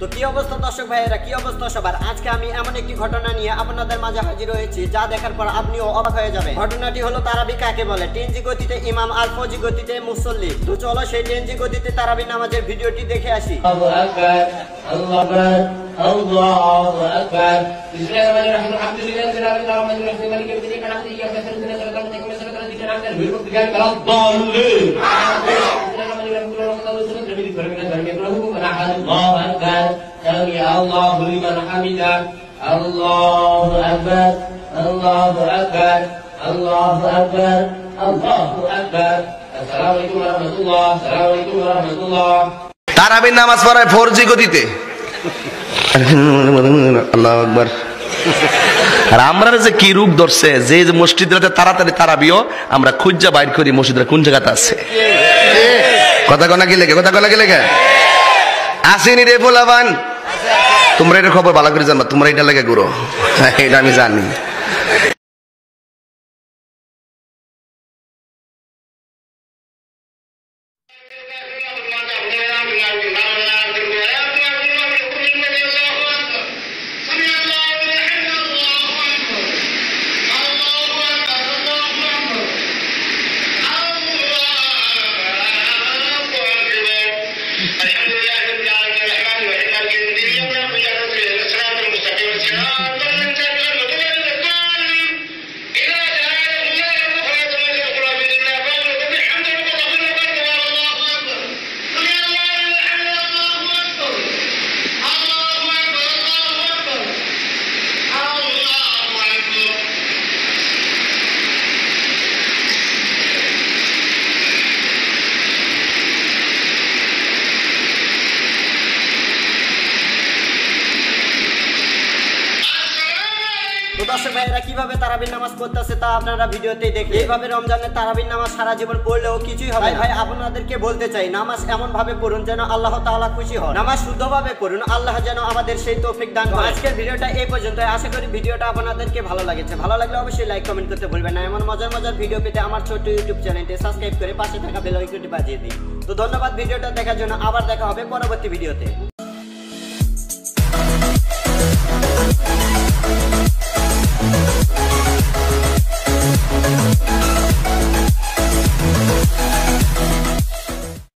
তো কি অবস্থা দর্শক ভাইয়েরা কি অবস্থা সবার আজকে আমি এমন একটি ঘটনা নিয়ে আপনাদের মাঝে হাজির হয়েছি যা দেখার পর আপনিও অবাক হয়ে যাবেন ঘটনাটি হলো তারাবি কাকে বলে টেনজি গতিতে ইমাম আর ফজি গতিতে মুসল্লি তো চলো সেই টেনজি গতিতে তারাবি নামাজের ভিডিওটি দেখে আসি الله سمع الله لمن حمده الله أكبر الله أكبر الله أكبر الله أكبر السلام عليكم ورحمة الله السلام عليكم ورحمة الله তারাবির নামাজ পড়ায় ফোর জি গতিতে আল্লাহ আকবার আর আমরা যে কি রূপ ধরছে যে যে মসজিদরাতে তাড়াতাড়ি তারাবিও আমরা খুঁজা বাইর করি মসজিদরা কোন জায়গাতে আছে কথা কনা কি লেগে কথা কনা কি লেগে আসেনি রে ফোলাবান তোমরা এটা খবর ভালো করে জানবা তোমরা এটা লাগে গুরু এটা আমি জানি। দর্শক ভাইয়েরা কীভাবে তারাবির নামাজ পড়তেছে তা আপনারা ভিডিওতে দেখে এইভাবে রমজানের তারাবির নামাজ সারা জীবন পড়লেও কিছুই হবে। ভাই আপনাদেরকে বলতে চাই নামাজ এমন ভাবে পড়ুন যেন আল্লাহ তাআলা খুশি হন। নামাজ শুদ্ধভাবে পড়ুন আল্লাহ যেন আমাদের সেই তৌফিক দান করেন। আজকের ভিডিওটা এই পর্যন্ত আশা করি ভিডিওটা আপনাদেরকে ভালো লাগেছে। ভালো লাগলে অবশ্যই লাইক কমেন্ট করতে ভুলবেন না। এমন মজার মজার ভিডিও পেতে আমার ছোট্ট ইউটিউব চ্যানেলটি সাবস্ক্রাইব করে পাশে থাকা বেল আইকনটি বাজিয়ে দিন। তো ধন্যবাদ ভিডিওটা দেখার জন্য। আবার দেখা হবে পরবর্তী ভিডিওতে।